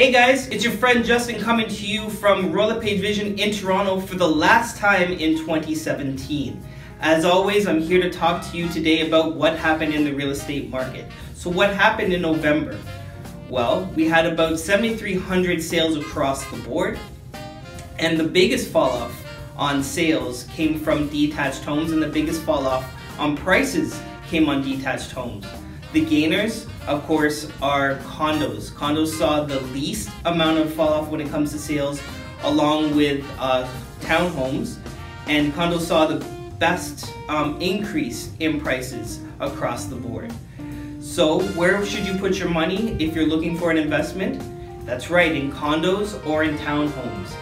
Hey guys, it's your friend Justin coming to you from Royal LePage Vision in Toronto for the last time in 2017. As always, I'm here to talk to you today about what happened in the real estate market. So what happened in November? Well, we had about 7,300 sales across the board, and the biggest fall off on sales came from detached homes, and the biggest fall off on prices came on detached homes. The gainers, of course, are condos. Condos saw the least amount of fall off when it comes to sales, along with uh, townhomes, and condos saw the best um, increase in prices across the board. So, where should you put your money if you're looking for an investment? That's right, in condos or in townhomes.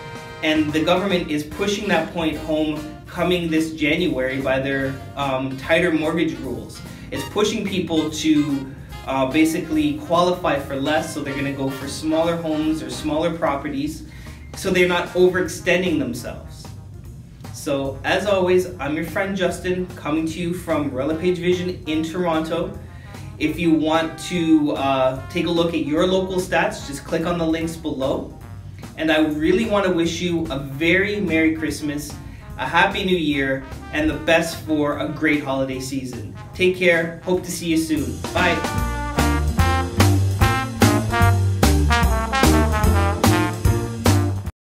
And the government is pushing that point home coming this January by their um, tighter mortgage rules. It's pushing people to uh, basically qualify for less, so they're going to go for smaller homes or smaller properties, so they're not overextending themselves. So, as always, I'm your friend Justin, coming to you from Royal LePage Vision in Toronto. If you want to uh, take a look at your local stats, just click on the links below. And I really want to wish you a very Merry Christmas a happy new year, and the best for a great holiday season. Take care. Hope to see you soon. Bye.